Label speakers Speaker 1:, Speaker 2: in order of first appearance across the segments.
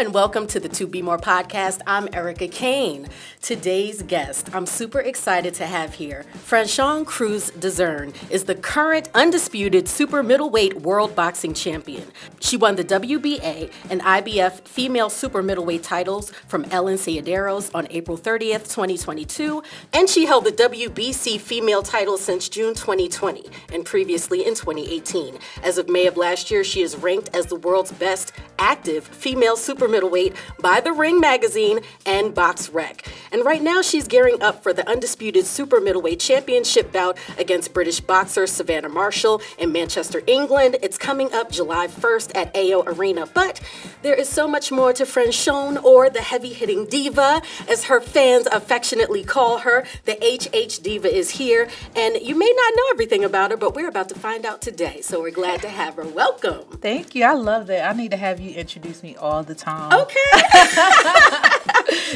Speaker 1: and welcome to the 2 BMore podcast. I'm Erica Kane. Today's guest, I'm super excited to have here. Franchón Crews-Dezurn is the current undisputed super middleweight world boxing champion. She won the WBA and IBF female super middleweight titles from Elin Cederroos on April 30th, 2022, and she held the WBC female title since June 2020 and previously in 2018. As of May of last year, she is ranked as the world's best active female super middleweight by The Ring magazine and BoxRec. And right now, she's gearing up for the undisputed super middleweight championship bout against British boxer Savannah Marshall in Manchester, England. It's coming up July 1st at AO Arena. But there is so much more to Franchon, or the heavy hitting diva, as her fans affectionately call her. The HH Diva is here, and you may not know everything about her, but we're about to find out today. So we're glad to have her. Welcome.
Speaker 2: Thank you. I love that. I need to have you introduce me all the time.
Speaker 1: Okay.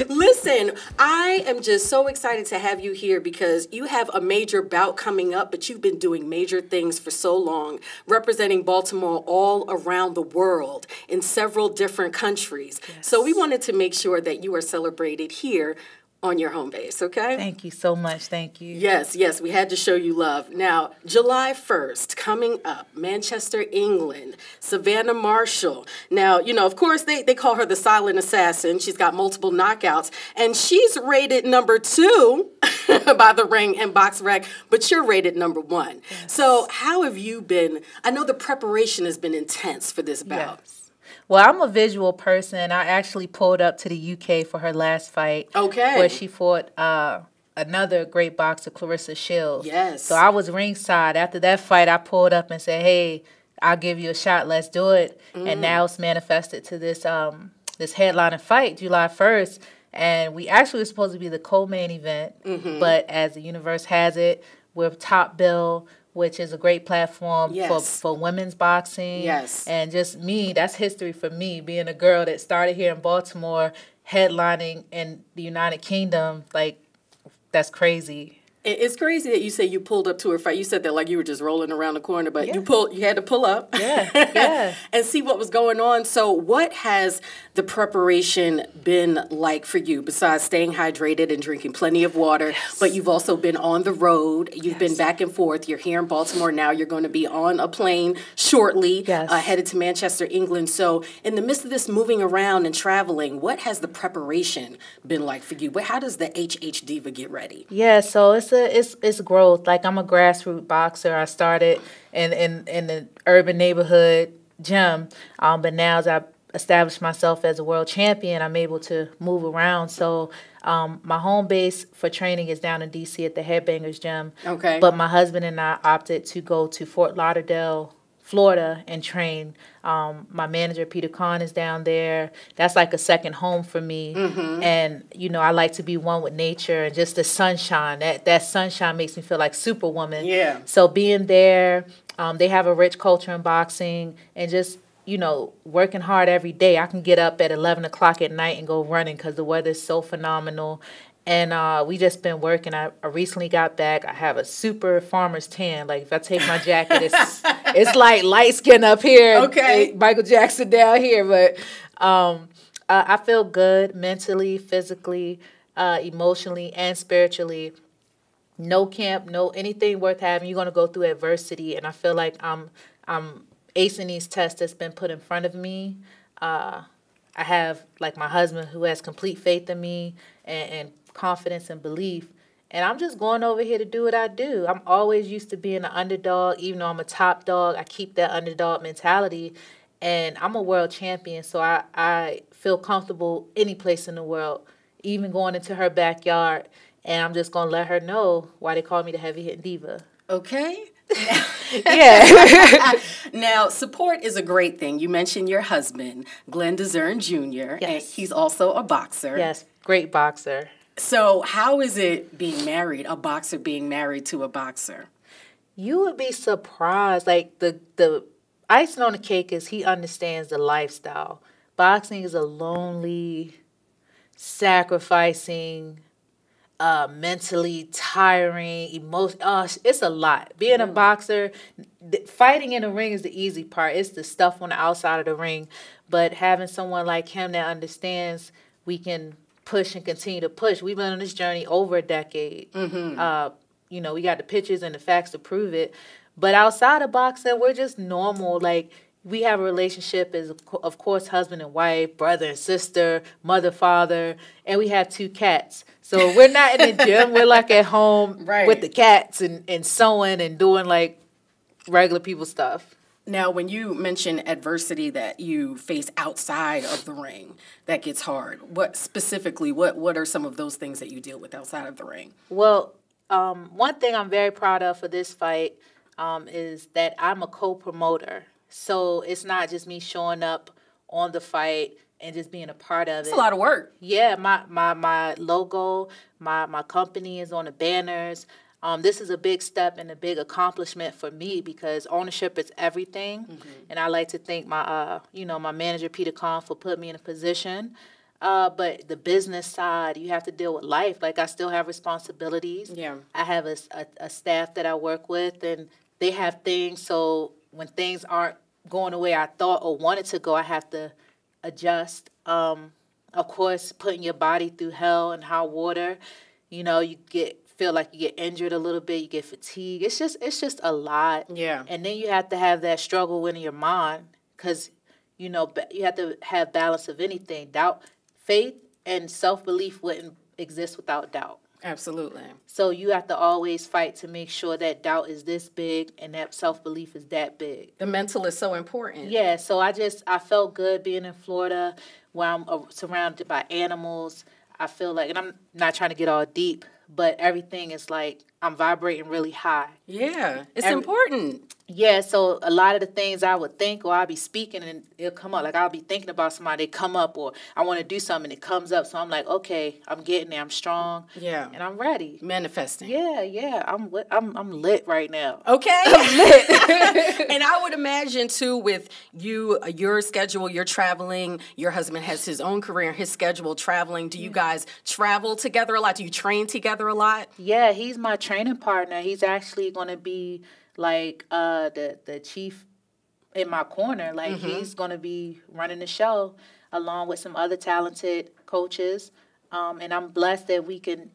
Speaker 1: Listen, I am just so excited to have you here because you have a major bout coming up, but you've been doing major things for so long, representing Baltimore all around the world in several different countries. Yes. So we wanted to make sure that you are celebrated here on your home base, okay?
Speaker 2: Thank you so much. Thank you.
Speaker 1: Yes, yes, we had to show you love. Now, July 1st, coming up, Manchester, England, Savannah Marshall. Now, you know, of course, they, they call her the silent assassin. She's got multiple knockouts, and she's rated number two by the ring and BoxRec, but you're rated number one. Yes. So, how have you been? I know the preparation has been intense for this bout.
Speaker 2: Yes. Well, I'm a visual person. I actually pulled up to the UK for her last fight.
Speaker 1: Okay.
Speaker 2: Where she fought uh, another great boxer, Claressa Shields.
Speaker 1: Yes.
Speaker 2: So I was ringside. After that fight, I pulled up and said, hey, I'll give you a shot. Let's do it. Mm. And now it's manifested to this um, this headlining fight, July 1st. And we actually were supposed to be the co-main event, mm-hmm. but as the universe has it, we're top bill which is a great platform yes. for, for women's boxing.
Speaker 1: Yes.
Speaker 2: And just me, that's history for me, being a girl that started here in Baltimore, headlining in the United Kingdom. Like, that's crazy.
Speaker 1: It's crazy that you say you pulled up to a fight. You said that like you were just rolling around the corner, but yeah. you pulled. You had to pull up,
Speaker 2: yeah, yeah,
Speaker 1: and see what was going on. So, what has the preparation been like for you? Besides staying hydrated and drinking plenty of water, yes. but you've also been on the road. You've yes. been back and forth. You're here in Baltimore now. You're going to be on a plane shortly,
Speaker 2: yes.
Speaker 1: uh, headed to Manchester, England. So, in the midst of this moving around and traveling, what has the preparation been like for you? How does the HH Diva get ready?
Speaker 2: Yeah, so it's a it's it's growth. Like I'm a grassroots boxer. I started in in in the urban neighborhood gym, um, but now as I established myself as a world champion, I'm able to move around. So um, my home base for training is down in DC at the Headbangers Gym.
Speaker 1: Okay.
Speaker 2: But my husband and I opted to go to Fort Lauderdale, Florida and train. Um, my manager Peter Kahn is down there. That's like a second home for me. Mm-hmm. And you know, I like to be one with nature and just the sunshine. That that sunshine makes me feel like superwoman.
Speaker 1: Yeah.
Speaker 2: So being there, um, they have a rich culture in boxing, and just you know, working hard every day. I can get up at 11 o'clock at night and go running because the weather is so phenomenal and uh, we just been working. I, I, recently got back. I have a super farmer's tan. Like if I take my jacket, it's it's like light skin up here.
Speaker 1: Okay,
Speaker 2: Michael Jackson down here. But um, uh, I feel good mentally, physically, uh, emotionally, and spiritually. No camp, no anything worth having. You're gonna go through adversity, and I feel like I'm I'm acing these tests that's been put in front of me. Uh, I have like my husband who has complete faith in me and, and confidence and belief. And I'm just going over here to do what I do. I'm always used to being an underdog, even though I'm a top dog. I keep that underdog mentality. And I'm a world champion, so I, I feel comfortable any place in the world, even going into her backyard. And I'm just going to let her know why they call me the heavy hitting diva.
Speaker 1: Okay.
Speaker 2: yeah.
Speaker 1: now, support is a great thing. You mentioned your husband, Glenn Dezurn Jr., yes. and he's also a boxer.
Speaker 2: Yes, great boxer.
Speaker 1: So, how is it being married, a boxer being married to a boxer?
Speaker 2: You would be surprised. Like the the icing on the cake is he understands the lifestyle. Boxing is a lonely, sacrificing, uh, mentally tiring, emotion. Oh, it's a lot. Being a boxer, fighting in the ring is the easy part. It's the stuff on the outside of the ring. But having someone like him that understands, we can push and continue to push. We've been on this journey over a decade.
Speaker 1: Mm-hmm.
Speaker 2: Uh, you know, we got the pictures and the facts to prove it. But outside of boxing, we're just normal. Like we have a relationship as, of course, husband and wife, brother and sister, mother, father, and we have two cats. So we're not in the gym. We're like at home
Speaker 1: Right.
Speaker 2: with the cats and, and sewing and doing like regular people stuff.
Speaker 1: Now, when you mention adversity that you face outside of the ring that gets hard, what specifically, what, what are some of those things that you deal with outside of the ring?
Speaker 2: Well, um, one thing I'm very proud of for this fight um, is that I'm a co-promoter. So it's not just me showing up on the fight and just being a part of it.
Speaker 1: It's a lot of work.
Speaker 2: Yeah, my my my logo, my my company is on the banners. Um, this is a big step and a big accomplishment for me because ownership is everything, and I like to thank my uh you know my manager Peter Kahn for putting me in a position. Uh, but the business side, you have to deal with life. Like I still have responsibilities.
Speaker 1: Yeah.
Speaker 2: I have a, a, a staff that I work with, and they have things. So when things aren't going the way I thought or wanted to go, I have to adjust. Um, of course, putting your body through hell and hot water. You know, you get feel like you get injured a little bit. You get fatigue. It's just it's just a lot.
Speaker 1: Yeah.
Speaker 2: And then you have to have that struggle within your mind because you know you have to have balance of anything. Doubt, faith, and self belief wouldn't exist without doubt.
Speaker 1: Absolutely.
Speaker 2: So you have to always fight to make sure that doubt is this big and that self belief is that big.
Speaker 1: The mental is so important.
Speaker 2: Yeah, so I just I felt good being in Florida where I'm uh, surrounded by animals. I feel like, and I'm not trying to get all deep, but everything is like I'm vibrating really high.
Speaker 1: Yeah. It's important.
Speaker 2: Yeah, so a lot of the things I would think or I'll be speaking and it'll come up. Like I'll be thinking about somebody, they come up, or I want to do something, and it comes up. So I'm like, okay, I'm getting there, I'm strong,
Speaker 1: Yeah.
Speaker 2: and I'm ready.
Speaker 1: Manifesting.
Speaker 2: Yeah, yeah, I'm lit, I'm I'm lit right now.
Speaker 1: Okay. lit. and I would imagine too, with you, uh, your schedule, you're traveling. Your husband has his own career, his schedule, traveling. Do you guys travel together a lot? Do you train together a lot?
Speaker 2: Yeah, he's my training partner. He's actually going to be like uh the the chief in my corner. Like he's going to be running the show along with some other talented coaches. Um, and I'm blessed that we can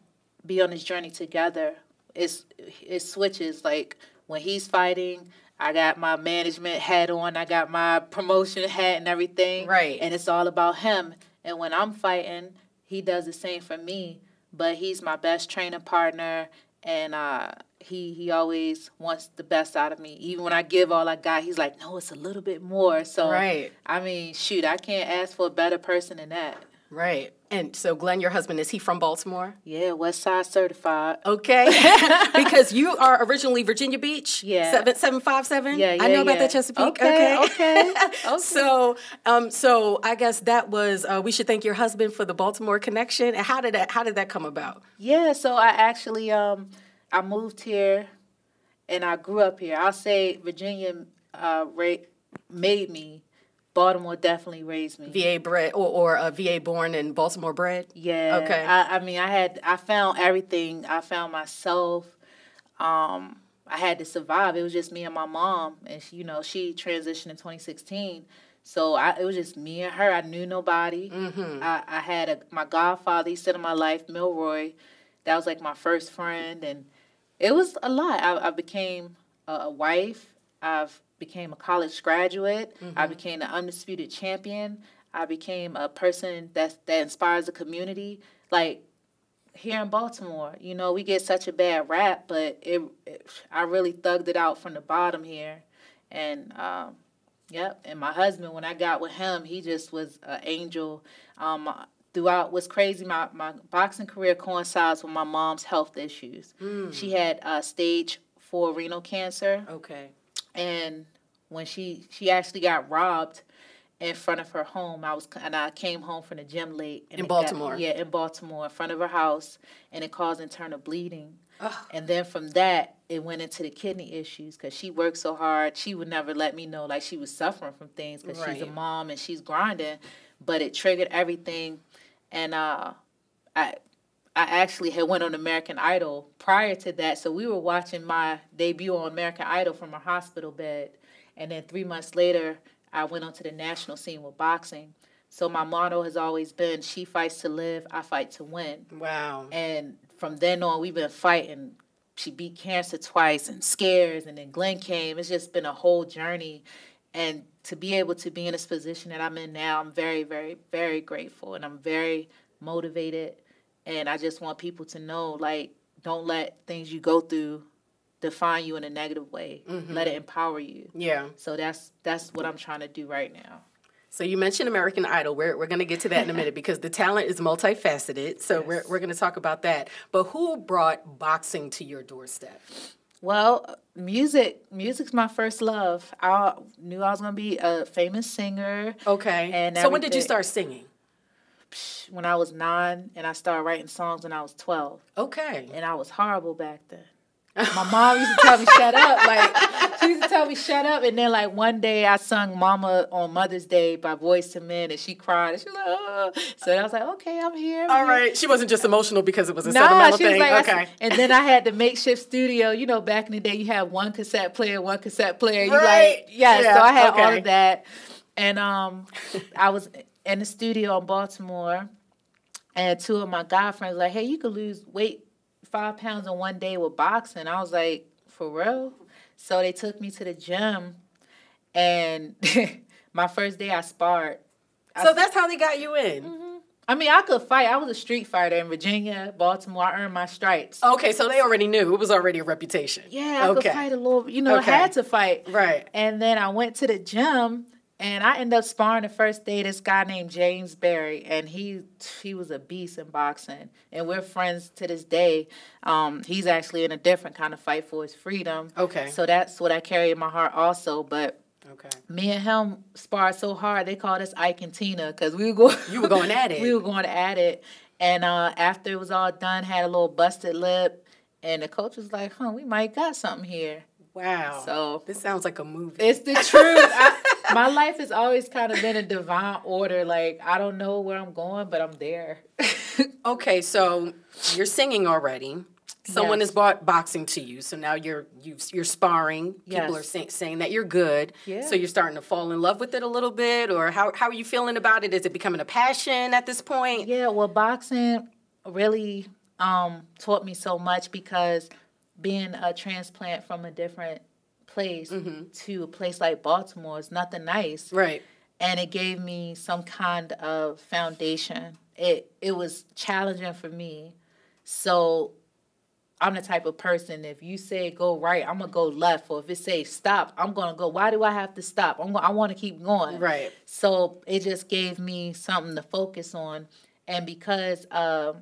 Speaker 2: be on this journey together. It's it switches like when he's fighting. I got my management hat on. I got my promotion hat and everything.
Speaker 1: Right.
Speaker 2: And it's all about him. And when I'm fighting, he does the same for me. But he's my best training partner, and uh, he he always wants the best out of me. Even when I give all I got, he's like, "No, it's a little bit more." So,
Speaker 1: Right.
Speaker 2: I mean, shoot, I can't ask for a better person than that.
Speaker 1: Right. And so, Glenn, your husband, is he from Baltimore?
Speaker 2: Yeah, West Side certified.
Speaker 1: Okay. because you are originally Virginia Beach?
Speaker 2: Yeah.
Speaker 1: Seven, 757?
Speaker 2: Yeah,
Speaker 1: I
Speaker 2: yeah,
Speaker 1: know about
Speaker 2: yeah.
Speaker 1: that Chesapeake.
Speaker 2: Okay, okay, okay.
Speaker 1: So, um, so I guess that was, uh, we should thank your husband for the Baltimore connection. And how did that, how did that come about?
Speaker 2: Yeah, so I actually um I moved here and I grew up here. I'll say Virginia uh made me. Baltimore definitely raised me.
Speaker 1: VA bred or, or uh, VA born in Baltimore bred?
Speaker 2: Yeah.
Speaker 1: Okay.
Speaker 2: I, I mean, I had I found everything. I found myself. Um, I had to survive. It was just me and my mom, and she, you know, she transitioned in 2016. So I, it was just me and her. I knew nobody.
Speaker 1: Mm-hmm.
Speaker 2: I, I had a, my godfather. He said in my life, Milroy. That was like my first friend, and it was a lot. I, I became a, a wife. I've became a college graduate. I
Speaker 1: Mm-hmm.
Speaker 2: became the undisputed champion. I became a person that's that inspires the community. Like here in Baltimore, you know, we get such a bad rap, but it, it I really thugged it out from the bottom here, and um, yep. And my husband, when I got with him, he just was an angel. Um, throughout what's crazy, my my boxing career coincides with my mom's health issues. She had uh, stage four renal cancer
Speaker 1: Okay.
Speaker 2: And when she she actually got robbed in front of her home i was and i came home from the gym late and
Speaker 1: In
Speaker 2: it got-
Speaker 1: Baltimore?
Speaker 2: yeah in baltimore in front of her house and it caused internal bleeding. And then from that it went into the kidney issues because she worked so hard she would never let me know like she was suffering from things because she's a mom and she's grinding but it triggered everything. And uh i I actually had went on American Idol prior to that. So we were watching my debut on American Idol from a hospital bed. And then three months later, I went onto the national scene with boxing. So my motto has always been she fights to live, I fight to win.
Speaker 1: Wow.
Speaker 2: And from then on we've been fighting. She beat cancer twice and scares and then Glenn came. It's just been a whole journey. And to be able to be in this position that I'm in now, I'm very, very, very grateful and I'm very motivated. And I just want people to know like, don't let things you go through define you in a negative way. Mm-hmm. Let it empower you.
Speaker 1: Yeah.
Speaker 2: So that's that's what I'm trying to do right now.
Speaker 1: So you mentioned American Idol. We're, we're going to get to that in a minute because the talent is multifaceted. So yes. we're, we're going to talk about that. But who brought boxing to your doorstep?
Speaker 2: Well, music. Music's my first love. I knew I was going to be a famous singer.
Speaker 1: Okay. And so when did you start singing?
Speaker 2: When I was nine, and I started writing songs when I was 12.
Speaker 1: Okay.
Speaker 2: And I was horrible back then. My mom used to tell me shut up. Like she used to tell me shut up, and then like one day I sung "Mama" on Mother's Day by Boyz II Men, and she cried, and she was like, "Oh." So I was like, "Okay, I'm here." I'm
Speaker 1: All
Speaker 2: here.
Speaker 1: right. She wasn't just emotional because it was a nah, sentimental she was thing. Like,
Speaker 2: okay. and then I had the makeshift studio. You know, back in the day, you had one cassette player, one cassette player. You
Speaker 1: right.
Speaker 2: like, yeah, yeah. So I had okay. all of that, and um, I was in the studio in Baltimore, and two of my guy friends were like, "Hey, you could lose weight." five pounds in one day with boxing. I was like, for real? So they took me to the gym, and my first day I sparred.
Speaker 1: So I, that's how they got you in. Mm-hmm.
Speaker 2: I mean, I could fight. I was a street fighter in Virginia, Baltimore. I earned my stripes.
Speaker 1: Okay, so they already knew it was already a reputation.
Speaker 2: Yeah, I okay. could fight a little. You know, okay. I had to fight.
Speaker 1: Right.
Speaker 2: And then I went to the gym and I ended up sparring the first day this guy named James Berry, and he he was a beast in boxing, and we're friends to this day. Um, he's actually in a different kind of fight for his freedom.
Speaker 1: Okay.
Speaker 2: So that's what I carry in my heart also. But
Speaker 1: okay,
Speaker 2: me and him sparred so hard they called us Ike and Tina because we were going.
Speaker 1: You were going at it.
Speaker 2: we were going to at it, and uh, after it was all done, had a little busted lip, and the coach was like, "Huh, we might got something here."
Speaker 1: Wow.
Speaker 2: So
Speaker 1: this sounds like a movie.
Speaker 2: It's the truth. I, my life has always kind of been a divine order. Like I don't know where I'm going, but I'm there.
Speaker 1: okay, so you're singing already. Someone yes. has brought boxing to you, so now you're you you're sparring. People yes. are say, saying that you're good.
Speaker 2: Yeah.
Speaker 1: So you're starting to fall in love with it a little bit, or how how are you feeling about it? Is it becoming a passion at this point?
Speaker 2: Yeah. Well, boxing really um, taught me so much because being a transplant from a different place mm-hmm. to a place like Baltimore is nothing nice.
Speaker 1: Right.
Speaker 2: And it gave me some kind of foundation. It it was challenging for me. So I'm the type of person if you say go right, I'm gonna go left, or if it say stop, I'm gonna go. Why do I have to stop? I'm gonna, I want to keep going.
Speaker 1: Right.
Speaker 2: So it just gave me something to focus on, and because um,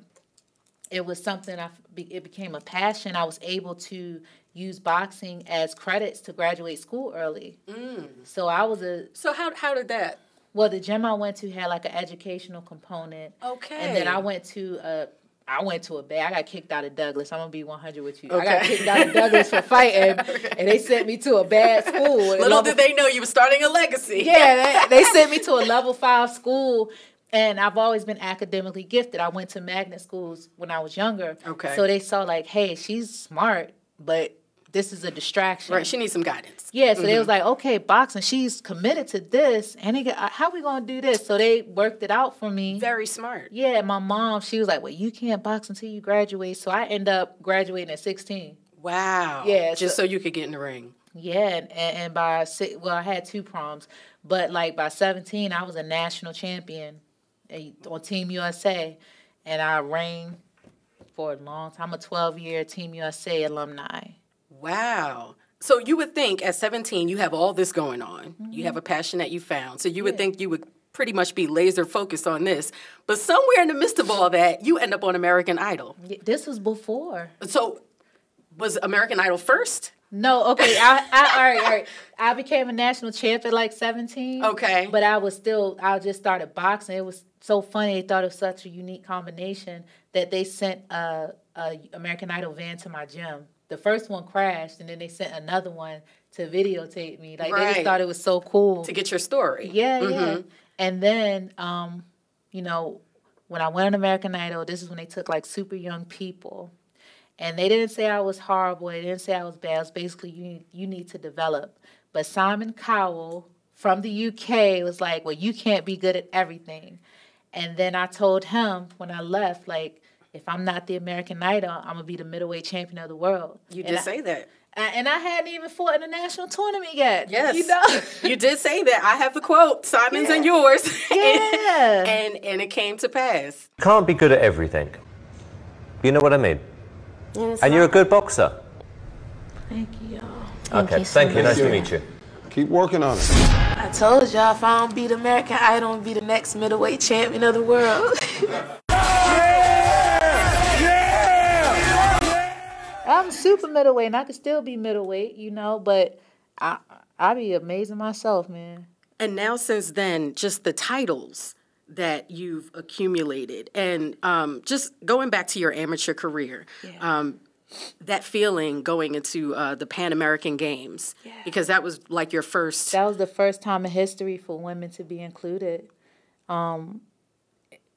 Speaker 2: it was something I it became a passion. I was able to use boxing as credits to graduate school early. Mm. So I was a
Speaker 1: So how how did that?
Speaker 2: Well, the gym I went to had like an educational component.
Speaker 1: Okay.
Speaker 2: And then I went to a I went to a bad. I got kicked out of Douglas. I'm gonna be 100 with you. Okay. I got kicked out of Douglas for fighting, okay. and they sent me to a bad school.
Speaker 1: Little level, did they know you were starting a legacy.
Speaker 2: Yeah, they, they sent me to a level five school and I've always been academically gifted. I went to magnet schools when I was younger.
Speaker 1: Okay.
Speaker 2: So they saw like, hey, she's smart, but this is a distraction.
Speaker 1: Right. She needs some guidance.
Speaker 2: Yeah. So mm-hmm. they was like, okay, boxing. She's committed to this, and they got, how we gonna do this? So they worked it out for me.
Speaker 1: Very smart.
Speaker 2: Yeah. My mom, she was like, well, you can't box until you graduate. So I end up graduating at sixteen.
Speaker 1: Wow.
Speaker 2: Yeah.
Speaker 1: Just so, so you could get in the ring.
Speaker 2: Yeah, and, and by well, I had two proms, but like by seventeen, I was a national champion on Team USA, and I reigned for a long time. I'm a 12 year Team USA alumni.
Speaker 1: Wow. So you would think at 17 you have all this going on. Mm-hmm. You have a passion that you found. So you would think you would pretty much be laser focused on this. But somewhere in the midst of all that, you end up on American Idol.
Speaker 2: This was before.
Speaker 1: So was American Idol first?
Speaker 2: No, okay. I, I all right, all right. I became a national champ at like 17.
Speaker 1: Okay.
Speaker 2: But I was still I just started boxing. It was so funny. They thought it was such a unique combination that they sent a, a American Idol van to my gym. The first one crashed, and then they sent another one to videotape me. Like right. they just thought it was so cool
Speaker 1: to get your story.
Speaker 2: Yeah, mm-hmm. yeah. And then, um, you know, when I went on American Idol, this is when they took like super young people. And they didn't say I was horrible. They didn't say I was bad. It was basically you you need to develop. But Simon Cowell from the UK was like, Well, you can't be good at everything. And then I told him when I left, like, if I'm not the American Idol, I'm gonna be the middleweight champion of the world.
Speaker 1: You did
Speaker 2: I,
Speaker 1: say that.
Speaker 2: and I hadn't even fought in a national tournament yet.
Speaker 1: Yes.
Speaker 2: You know?
Speaker 1: you did say that. I have the quote, Simon's and yours.
Speaker 2: Yeah.
Speaker 1: and and it came to pass.
Speaker 3: Can't be good at everything. You know what I mean? And you're a good boxer.
Speaker 2: Thank you, y'all.
Speaker 3: okay, thank you. Nice to meet you.
Speaker 4: Keep working on it.
Speaker 5: I told y'all if I don't beat American Idol, I'm be the next middleweight champion of the world.
Speaker 2: I'm super middleweight and I could still be middleweight, you know, but I I be amazing myself, man.
Speaker 1: And now, since then, just the titles that you've accumulated, and um, just going back to your amateur career, um, that feeling going into uh, the Pan American Games, because that was like your first.
Speaker 2: That was the first time in history for women to be included. Um,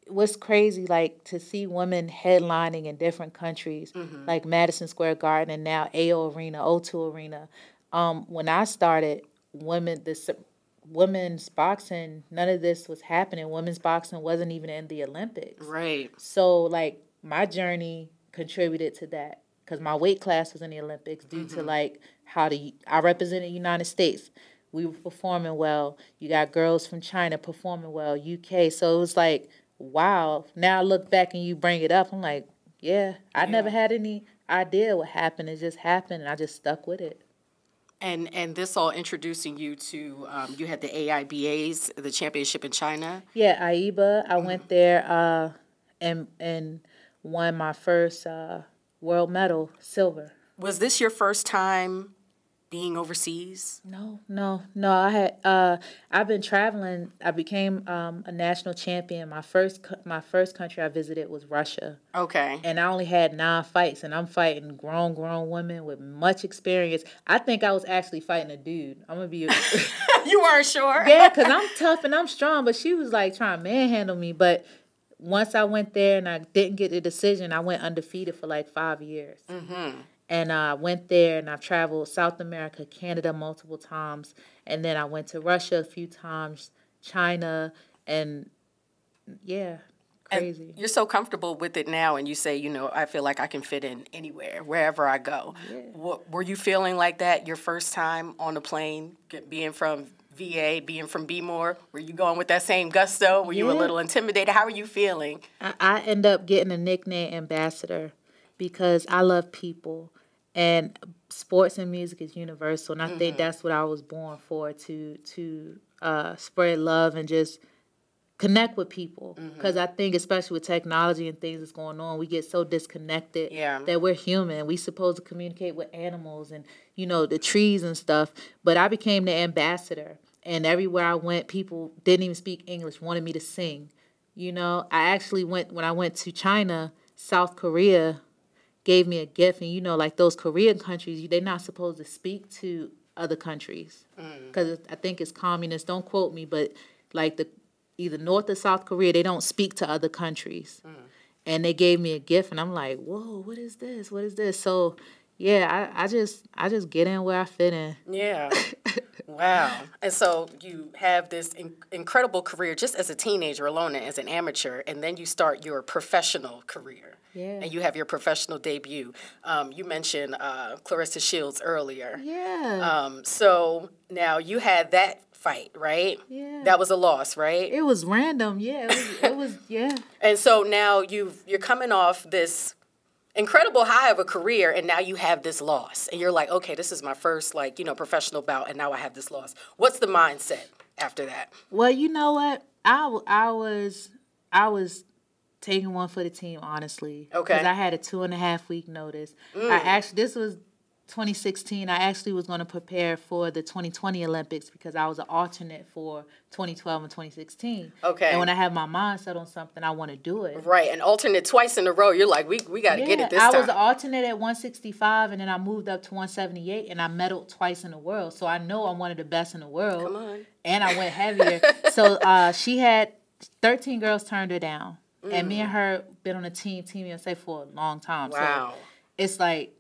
Speaker 2: what's crazy, like to see women headlining in different countries, like Madison Square Garden and now AO Arena, O2 Arena. Um, when I started, women, this women's boxing, none of this was happening. Women's boxing wasn't even in the Olympics.
Speaker 1: Right.
Speaker 2: So like my journey contributed to that because my weight class was in the Olympics due to mm-hmm. like how the I represented United States. We were performing well. You got girls from China performing well, UK. So it was like, wow. Now I look back and you bring it up. I'm like, yeah, I never had any idea what happened. It just happened and I just stuck with it.
Speaker 1: And and this all introducing you to um, you had the AIBAs, the championship in China.
Speaker 2: Yeah, AIBA. I went there uh, and and won my first uh, world medal, silver.
Speaker 1: Was this your first time being overseas?
Speaker 2: No, no, no. I had uh, I've been traveling. I became um, a national champion. My first my first country I visited was Russia,
Speaker 1: Okay.
Speaker 2: and I only had nine fights, and I'm fighting grown grown women with much experience. I think I was actually fighting a dude. I'm gonna be
Speaker 1: you weren't sure.
Speaker 2: yeah, cause I'm tough and I'm strong, but she was like trying to manhandle me. But once I went there and I didn't get the decision, I went undefeated for like five years. And I went there and I've traveled South America, Canada multiple times, and then I went to Russia a few times, China, and yeah, crazy.
Speaker 1: You're so comfortable with it now, and you say, you know, I feel like I can fit in anywhere, wherever I go. What, were you feeling like that your first time on a plane, being from VA, being from B-more? Were you going with that same gusto? Were you a little intimidated? How are you feeling?
Speaker 2: I, I end up getting a nickname ambassador because I love people and sports and music is universal and I think that's what I was born for to to uh, spread love and just connect with people. Because I think especially with technology and things that's going on we get so disconnected
Speaker 1: Yeah.
Speaker 2: that we're human. We supposed to communicate with animals and you know the trees and stuff but I became the ambassador and everywhere I went people didn't even speak English wanted me to sing. You know, I actually went when I went to China, South Korea gave me a gift, and you know, like those Korean countries, they're not supposed to speak to other countries mm. because I think it's communist. Don't quote me, but like the either North or South Korea, they don't speak to other countries, mm. and they gave me a gift, and I'm like, whoa, what is this? What is this? So. Yeah, I, I just I just get in where I fit in.
Speaker 1: Yeah. wow. And so you have this in- incredible career just as a teenager alone and as an amateur, and then you start your professional career.
Speaker 2: Yeah.
Speaker 1: And you have your professional debut. Um, you mentioned uh, Claressa Shields earlier.
Speaker 2: Yeah.
Speaker 1: Um, so now you had that fight, right?
Speaker 2: Yeah.
Speaker 1: That was a loss, right?
Speaker 2: it was random. Yeah, it was, it was yeah.
Speaker 1: And so now you've you're coming off this incredible high of a career and now you have this loss and you're like okay this is my first like you know professional bout and now i have this loss what's the mindset after that
Speaker 2: Well, you know what? i, I was I was taking one for the team, honestly.
Speaker 1: Okay.
Speaker 2: Because I had a two and a half week notice. I mm. actually this was 2016. I actually was going to prepare for the 2020 Olympics because I was an alternate for 2012 and 2016.
Speaker 1: Okay.
Speaker 2: And when I have my mind set on something, I want to do it.
Speaker 1: right and alternate twice in a row you're like we, we got to get it this
Speaker 2: I
Speaker 1: time
Speaker 2: was alternate at 165, and then I moved up to 178, and I medaled twice in the world. So I know I'm one of the best in the world.
Speaker 1: Come on.
Speaker 2: And I went heavier. so uh, she had 13 girls turned her down. And me and her been on a team, Team USA for a long time.
Speaker 1: Wow.
Speaker 2: So it's like,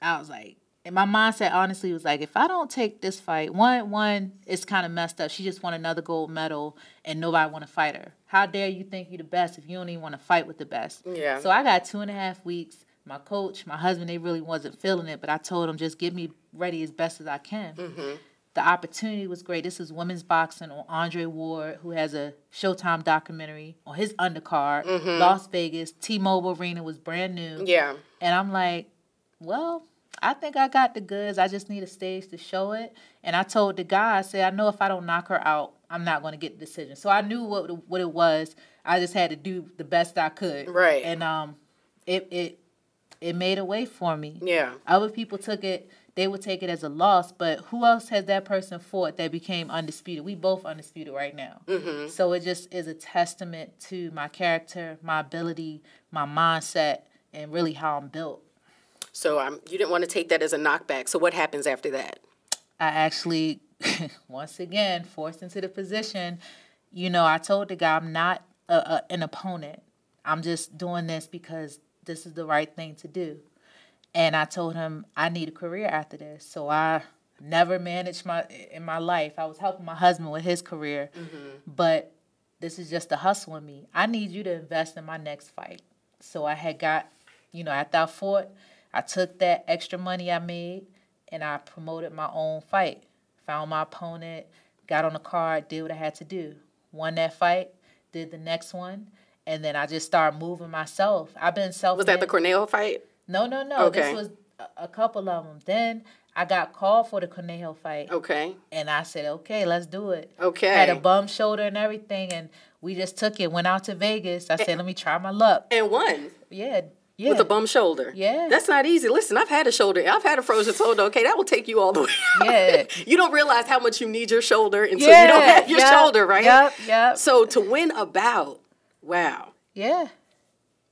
Speaker 2: I was like, and my mindset honestly was like, if I don't take this fight, one, one, it's kind of messed up. She just won another gold medal, and nobody want to fight her. How dare you think you're the best if you don't even want to fight with the best?
Speaker 1: Yeah.
Speaker 2: So I got two and a half weeks. My coach, my husband, they really wasn't feeling it, but I told them just get me ready as best as I can. Mm-hmm. The opportunity was great. This is women's boxing on Andre Ward, who has a Showtime documentary on his undercard. Mm-hmm. Las Vegas, T-Mobile Arena was brand new.
Speaker 1: Yeah.
Speaker 2: And I'm like, well, I think I got the goods. I just need a stage to show it. And I told the guy, I said, I know if I don't knock her out, I'm not going to get the decision. So I knew what what it was. I just had to do the best I could.
Speaker 1: Right.
Speaker 2: And um, it it it made a way for me.
Speaker 1: Yeah.
Speaker 2: Other people took it. They would take it as a loss, but who else has that person fought that became undisputed? We both undisputed right now.
Speaker 1: Mm-hmm.
Speaker 2: So it just is a testament to my character, my ability, my mindset, and really how I'm built.
Speaker 1: So um, you didn't want to take that as a knockback. So what happens after that?
Speaker 2: I actually, once again, forced into the position. You know, I told the guy I'm not a, a, an opponent. I'm just doing this because this is the right thing to do. And I told him I need a career after this. So I never managed my in my life. I was helping my husband with his career, but this is just a hustle in me. I need you to invest in my next fight. So I had got, you know, after I fought, I took that extra money I made and I promoted my own fight. Found my opponent, got on the card, did what I had to do. Won that fight, did the next one, and then I just started moving myself. I've been self.
Speaker 1: Was that the Cornejo fight?
Speaker 2: No, no, no.
Speaker 1: Okay.
Speaker 2: This was a- couple of them. Then I got called for the Cornejo fight,
Speaker 1: Okay.
Speaker 2: and I said, "Okay, let's do it."
Speaker 1: Okay.
Speaker 2: Had a bum shoulder and everything, and we just took it. Went out to Vegas. I said, "Let me try my luck."
Speaker 1: And won
Speaker 2: Yeah, yeah.
Speaker 1: with a bum shoulder.
Speaker 2: Yeah.
Speaker 1: That's not easy. Listen, I've had a shoulder. I've had a frozen shoulder. Okay, that will take you all the way.
Speaker 2: Yeah.
Speaker 1: you don't realize how much you need your shoulder until
Speaker 2: yeah,
Speaker 1: you don't have your
Speaker 2: yep,
Speaker 1: shoulder, right?
Speaker 2: Yep, yep.
Speaker 1: So to win a bout, wow.
Speaker 2: yeah.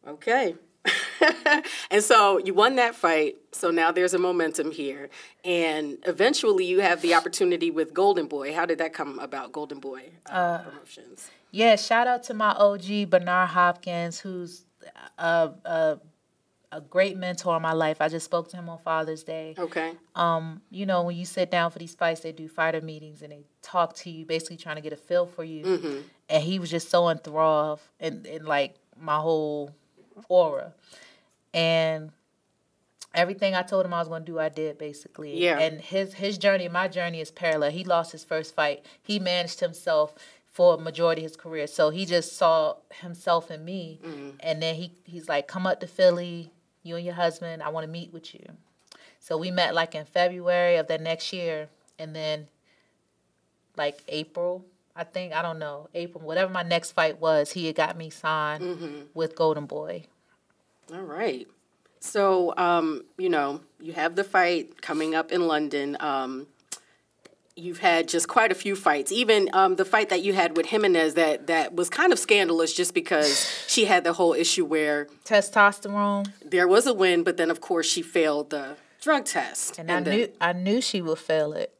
Speaker 1: Okay. and so you won that fight. So now there's a momentum here. And eventually you have the opportunity with Golden Boy. How did that come about, Golden Boy uh, uh Promotions?
Speaker 2: Yeah, shout out to my OG Bernard Hopkins, who's a, a a great mentor in my life. I just spoke to him on Father's Day.
Speaker 1: Okay.
Speaker 2: Um, you know, when you sit down for these fights, they do fighter meetings and they talk to you, basically trying to get a feel for you. And he was just so enthralled in, in like my whole aura. And everything I told him I was going to do, I did basically.
Speaker 1: Yeah.
Speaker 2: And his his journey, my journey is parallel. He lost his first fight. He managed himself for a majority of his career. So he just saw himself in me. And then he he's like, come up to Philly, you and your husband, I want to meet with you. So we met like in February of that next year. And then like April, I think, I don't know, April, whatever my next fight was, he had got me signed with Golden Boy.
Speaker 1: All right. So, um, you know, you have the fight coming up in London. Um, you've had just quite a few fights. Even um, the fight that you had with Jimenez that that was kind of scandalous, just because she had the whole issue where
Speaker 2: Testosterone.
Speaker 1: there was a win, but then of course she failed the drug test.
Speaker 2: And, I
Speaker 1: then-
Speaker 2: knew I knew she would fail it.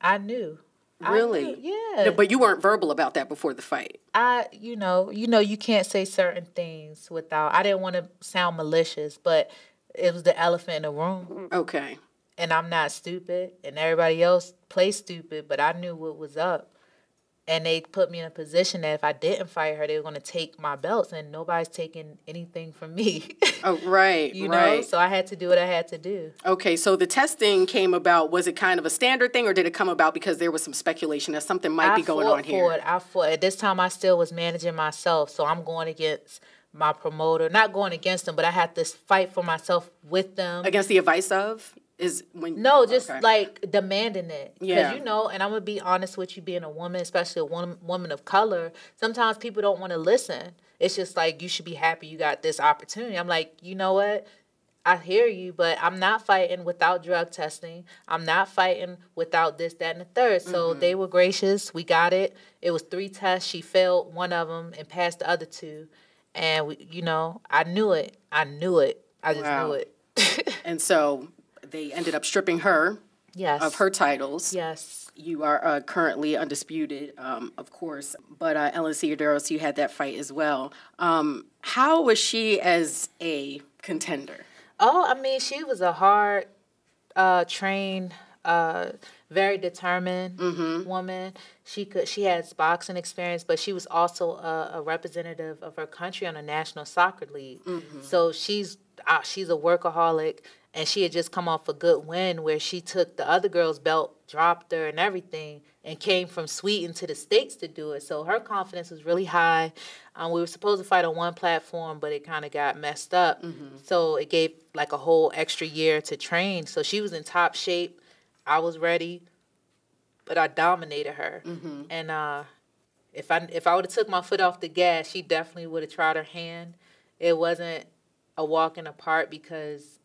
Speaker 2: I knew. I
Speaker 1: Really?
Speaker 2: knew, yeah.
Speaker 1: But you weren't verbal about that before the fight.
Speaker 2: I, you know, you know, you can't say certain things without. I didn't want to sound malicious, but it was the elephant in the room,
Speaker 1: Okay.
Speaker 2: And I'm not stupid, and everybody else plays stupid, but I knew what was up, and they put me in a position that if I didn't fight her, they were going to take my belts, and nobody's taking anything from me,
Speaker 1: Oh, right.
Speaker 2: you know.
Speaker 1: right.
Speaker 2: So I had to do what I had to do.
Speaker 1: Okay, so the testing came about. Was it kind of a standard thing, or did it come about because there was some speculation that something might
Speaker 2: I
Speaker 1: be going on here?
Speaker 2: it. I fought. At this time, I still was managing myself, so I'm going against my promoter. Not going against them, but I had to fight for myself with them.
Speaker 1: Against the advice of is when
Speaker 2: No, just
Speaker 1: Okay.
Speaker 2: like demanding it. Because
Speaker 1: Yeah.
Speaker 2: you know, and I'm gonna be honest with you, being a woman, especially a woman, woman of color, sometimes people don't want to listen. It's just like you should be happy you got this opportunity. I'm like, you know what? I hear you, but I'm not fighting without drug testing. I'm not fighting without this, that, and the third. So
Speaker 1: Mm-hmm.
Speaker 2: they were gracious. We got it. It was three tests. She failed one of them and passed the other two. And we, you know, I knew it. I knew it. I just
Speaker 1: Wow.
Speaker 2: knew it.
Speaker 1: and so they ended up stripping her
Speaker 2: Yes.
Speaker 1: of her titles.
Speaker 2: Yes.
Speaker 1: You are uh, currently undisputed, um, of course, but uh, Ellen Theodoros, you had that fight as well. Um, how was she as a contender?
Speaker 2: Oh, I mean, she was a hard uh, trained, uh, very determined woman. She could she has boxing experience, but she was also a, a representative of her country on a national soccer league. So she's uh, she's a workaholic, and she had just come off a good win where she took the other girl's belt, dropped her, and everything, and came from Sweden to the states to do it. So her confidence was really high. Um, we were supposed to fight on one platform, but it kind of got messed up. So it gave like a whole extra year to train. So she was in top shape. I was ready, but I dominated her. And uh, if I if I would have took my foot off the gas, she definitely would have tried her hand. It wasn't a walk in the park because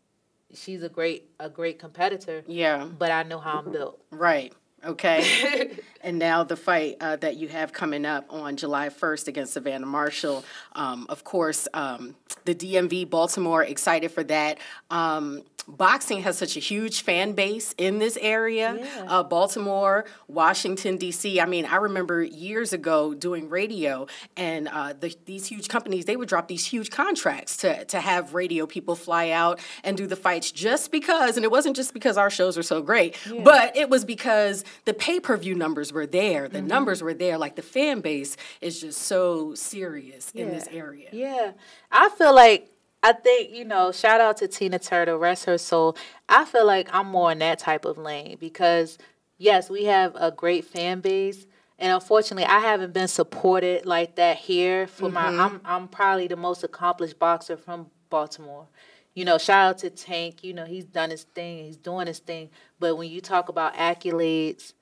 Speaker 2: she's a great a great competitor.
Speaker 1: Yeah,
Speaker 2: But I know how I'm built.
Speaker 1: right. Okay. and now the fight uh, that you have coming up on July 1st against Savannah Marshall. Um, of course, um, the DMV, Baltimore, excited for that. Um, boxing has such a huge fan base in this area.
Speaker 2: Yeah.
Speaker 1: Uh, Baltimore, Washington, D.C. I mean, I remember years ago doing radio, and uh, the, these huge companies, they would drop these huge contracts to, to have radio people fly out and do the fights just because, and it wasn't just because our shows were so great, but it was because the pay per view numbers were there, the mm-hmm. numbers were there. Like the fan base is just so serious in this area.
Speaker 2: Yeah. I feel like I think, you know, shout out to Tina Turner, rest her soul. I feel like I'm more in that type of lane because yes, we have a great fan base. And unfortunately, I haven't been supported like that here for my mm-hmm. I'm I'm probably the most accomplished boxer from Baltimore. You know, shout out to Tank, you know, he's done his thing, he's doing his thing. But when you talk about accolades,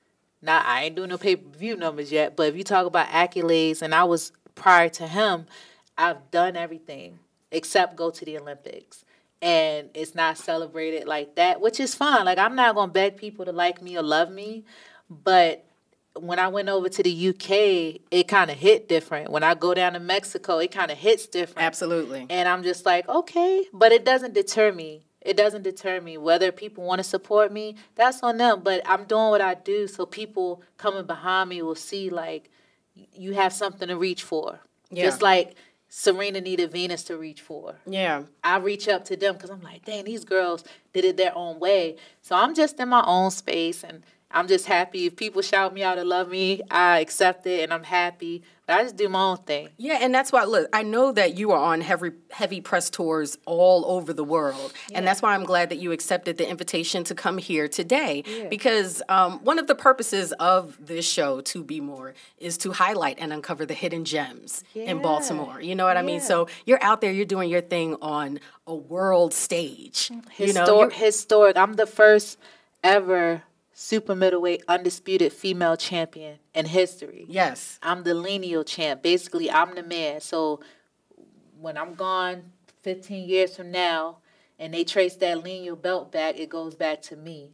Speaker 2: now I ain't doing no pay per view numbers yet, but if you talk about accolades, and I was prior to him, I've done everything except go to the Olympics. And it's not celebrated like that, which is fine. Like I'm not gonna beg people to like me or love me, but when I went over to the UK, it kind of hit different. When I go down to Mexico, it kind of hits different.
Speaker 1: Absolutely.
Speaker 2: And I'm just like, okay, but it doesn't deter me. It doesn't deter me. Whether people want to support me, that's on them. But I'm doing what I do so people coming behind me will see like you have something to reach for.
Speaker 1: Yeah.
Speaker 2: Just like Serena needed Venus to reach for.
Speaker 1: Yeah.
Speaker 2: I reach up to them because I'm like, dang, these girls did it their own way. So I'm just in my own space and I'm just happy. If people shout me out and love me, I accept it and I'm happy. But I just do my own thing.
Speaker 1: Yeah, and that's why look, I know that you are on heavy heavy press tours all over the world. And that's why I'm glad that you accepted the invitation to come here today. Yeah. Because um, one of the purposes of this show, 2 BMore, is to highlight and uncover the hidden gems in
Speaker 2: Yeah.
Speaker 1: Baltimore. You know what I mean?
Speaker 2: Yeah.
Speaker 1: So you're out there, you're doing your thing on a world stage. You know,
Speaker 2: historic. I'm the first ever super middleweight undisputed female champion in history.
Speaker 1: yes.
Speaker 2: I'm the lineal champ. Basically, I'm the man. So when I'm gone 15 years from now and they trace that lineal belt back, it goes back to me.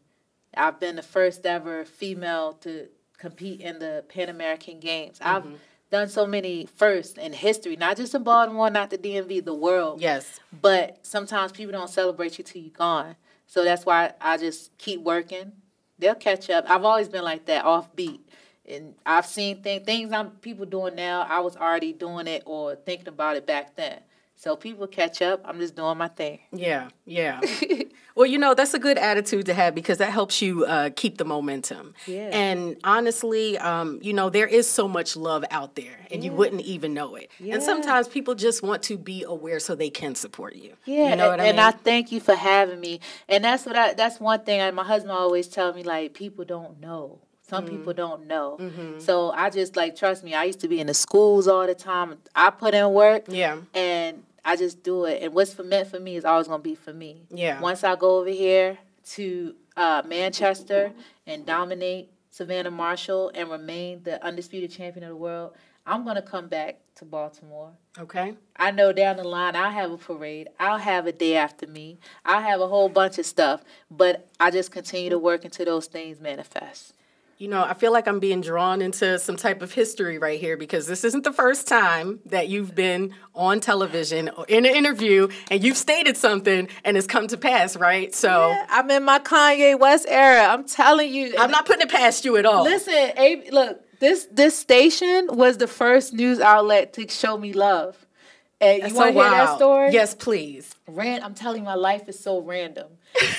Speaker 2: I've been the first ever female to compete in the Pan American Games. I've mm-hmm. done so many firsts in history, not just in Baltimore, not the DMV, the world.
Speaker 1: Yes.
Speaker 2: But sometimes people don't celebrate you till you're gone. So that's why I just keep working. They'll catch up. I've always been like that, offbeat. And I've seen things things I'm people doing now, I was already doing it or thinking about it back then. So people catch up. I'm just doing my thing.
Speaker 1: Yeah, yeah. well, you know, that's a good attitude to have because that helps you uh, keep the momentum.
Speaker 2: Yeah.
Speaker 1: And honestly, um, you know, there is so much love out there and you wouldn't even know it. Yeah. And sometimes people just want to be aware so they can support you.
Speaker 2: Yeah,
Speaker 1: You know
Speaker 2: and,
Speaker 1: what I mean. and?
Speaker 2: I thank you for having me. And that's what I that's one thing and my husband always tell me like people don't know. Some
Speaker 1: Mm-hmm.
Speaker 2: people don't know. Mm-hmm. So I just like trust me, I used to be in the schools all the time. I put in work.
Speaker 1: Yeah.
Speaker 2: And I just do it. And what's for meant for me is always gonna be for me.
Speaker 1: Yeah.
Speaker 2: Once I go over here to uh, Manchester and dominate Savannah Marshall and remain the undisputed champion of the world, I'm gonna come back to Baltimore.
Speaker 1: okay.
Speaker 2: I know down the line I'll have a parade. I'll have a day after me. I'll have a whole bunch of stuff. But I just continue to work until those things manifest.
Speaker 1: You know, I feel like I'm being drawn into some type of history right here because this isn't the first time that you've been on television or in an interview and you've stated something and it's come to pass, right? So
Speaker 2: Yeah, I'm in my Kanye West era. I'm telling you.
Speaker 1: I'm not putting it past you at all.
Speaker 2: Listen, A- look, this this station was the first news outlet to show me love. And you want to hear that story?
Speaker 1: Yes, please.
Speaker 2: Rand, I'm telling you, my life is so random.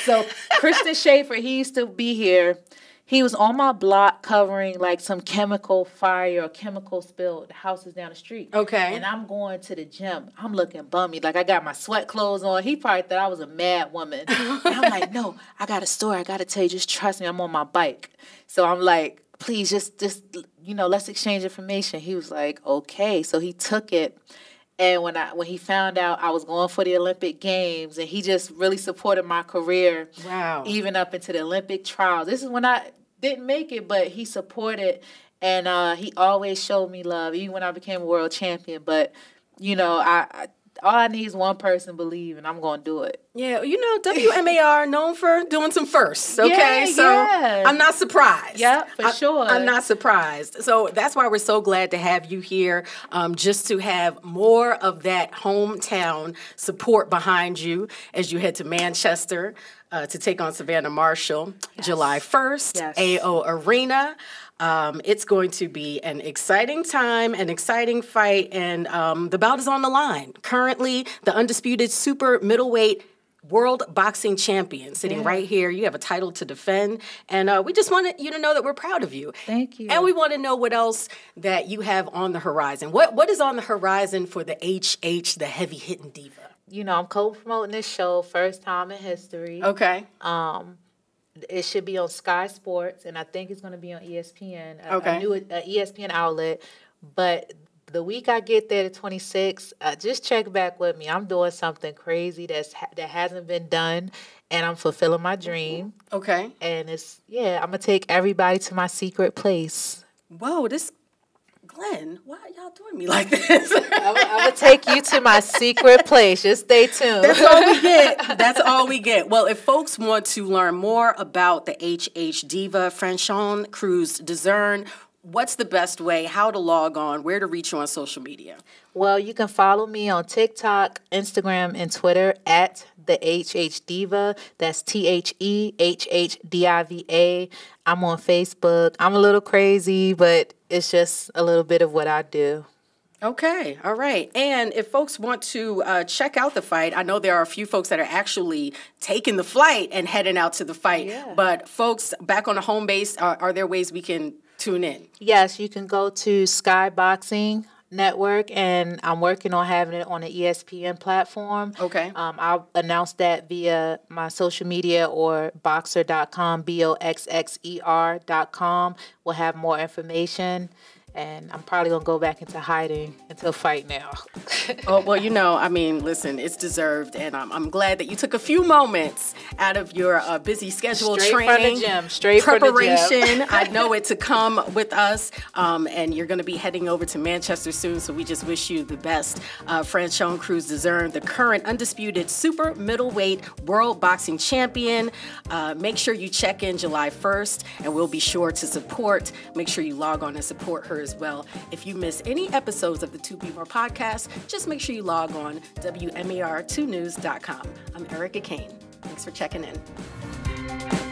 Speaker 2: So Kristen Schaefer, he used to be here. He was on my block covering like some chemical fire or chemical spill. The house is down the street.
Speaker 1: Okay.
Speaker 2: And I'm going to the gym. I'm looking bummy. Like I got my sweat clothes on. He probably thought I was a mad woman. and I'm like, no, I got a story. I got to tell you. Just trust me. I'm on my bike. So I'm like, please just, just, you know, let's exchange information. He was like, okay. So he took it. And when I when he found out I was going for the Olympic Games, and he just really supported my career,
Speaker 1: Wow.
Speaker 2: even up into the Olympic trials. This is when I didn't make it, but he supported, and uh, he always showed me love, even when I became a world champion. But you know, I, I all I need is one person believe, and I'm gonna do it.
Speaker 1: Yeah, you know, WMAR known for doing some firsts. Okay,
Speaker 2: Yeah,
Speaker 1: so
Speaker 2: yeah.
Speaker 1: I'm not surprised.
Speaker 2: Yeah, for
Speaker 1: I-
Speaker 2: sure.
Speaker 1: I'm not surprised. So that's why we're so glad to have you here, um, just to have more of that hometown support behind you as you head to Manchester uh, to take on Savannah Marshall July 1st,
Speaker 2: Yes.
Speaker 1: AO Arena. Um, it's going to be an exciting time, an exciting fight, and um, the bout is on the line. Currently, the undisputed super middleweight world boxing champion sitting right here. You have a title to defend, and uh, we just wanted you to know that we're proud of you.
Speaker 2: Thank you.
Speaker 1: And we want to know what else that you have on the horizon. What what is on the horizon for the HH, the heavy hitting diva?
Speaker 2: You know, I'm co-promoting this show, first time in history.
Speaker 1: Okay.
Speaker 2: It should be on Sky Sports, and I think it's going to be on ESPN. a-
Speaker 1: Okay.
Speaker 2: A new a ESPN outlet. But the week I get there, the 26th, uh, just check back with me. I'm doing something crazy that's ha- that hasn't been done, and I'm fulfilling my dream.
Speaker 1: Okay.
Speaker 2: And it's yeah, I'm gonna take everybody to my secret place.
Speaker 1: Whoa, this Glenn, why are y'all doing me like this?
Speaker 2: I'm, I'm gonna take you to my secret place. Just stay tuned.
Speaker 1: That's all we get. That's all we get. Well, if folks want to learn more about the HH Diva, Franchón Crews-Dezurn, what's the best way, how to log on, where to reach you on social media?
Speaker 2: Well, you can follow me on TikTok, Instagram, and Twitter at the HH Diva. That's T H E H H D I V A. I'm on Facebook. I'm a little crazy, but it's just a little bit of what I do.
Speaker 1: Okay, all right. And if folks want to uh, check out the fight, I know there are a few folks that are actually taking the flight and heading out to the fight.
Speaker 2: Yeah.
Speaker 1: But folks back on the home base, are, are there ways we can tune in?
Speaker 2: Yes, you can go to Sky Boxing Network, and I'm working on having it on the ESPN platform.
Speaker 1: Okay.
Speaker 2: Um, I'll announce that via my social media or boxxer.com, B O X X E R.com. We'll have more information. And I'm probably going to go back into hiding until fight now.
Speaker 1: Oh, well, you know, I mean, listen, it's deserved, and I'm, I'm glad that you took a few moments out of your uh, busy schedule
Speaker 2: Straight from the
Speaker 1: training,
Speaker 2: gym, straight from the gym.
Speaker 1: preparation. I know it to come with us, um, and you're going to be heading over to Manchester soon. So we just wish you the best. Uh, Franchón Crews-Dezurn, the current undisputed super middleweight world boxing champion. Uh, make sure you check in July 1st, and we'll be sure to support. Make sure you log on and support her as well. If you miss any episodes of the 2 BMore podcast, just make sure you log on WMAR2news.com. I'm Erica Kane. Thanks for checking in.